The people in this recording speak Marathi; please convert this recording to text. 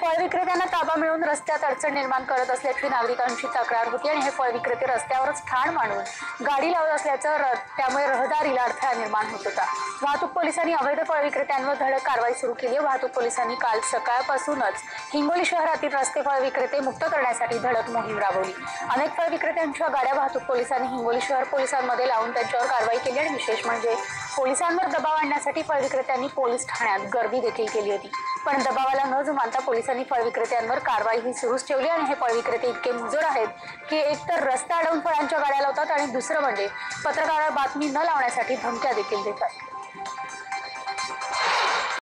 फळ विक्रेत्यांना ताबा मिळून रस्त्यात अडचण निर्माण करत असल्याची नागरिकांची तक्रार होती आणि हे फळ विक्रेते रस्त्यावरच ठाण मांडून गाडी लावत असल्याचं त्यामुळे रहदारीला अडथळा निर्माण होत होता. वाहतूक पोलिसांनी अवैध फळ विक्रेत्यांवर धडक कारवाई सुरू केली. वाहतूक पोलिसांनी काल सकाळपासूनच हिंगोली शहरातील रस्ते फळ विक्रेते मुक्त करण्यासाठी धडक मोहीम राबवली. अनेक फळ विक्रेत्यांच्या गाड्या वाहतूक पोलिसांनी हिंगोली शहर पोलिसांमध्ये लावून त्यांच्यावर कारवाई केली आणि विशेष म्हणजे पोलिसांवर दबाव आणण्यासाठी फळ विक्रेत्यांनी पोलीस ठाण्यात गर्दी देखील केली होती. पण दबावाला न जुमानता पोलिसांनी फळ विक्रेत्यांवर कारवाई ही सुरूच ठेवली आणि हे फळ विक्रेते इतके मुजोर आहेत की एकतर रस्ता अडवून फळांच्या गाड्या लावतात आणि दुसरं म्हणजे पत्रकाराला बातमी न लावण्यासाठी धमक्या देखील देतात.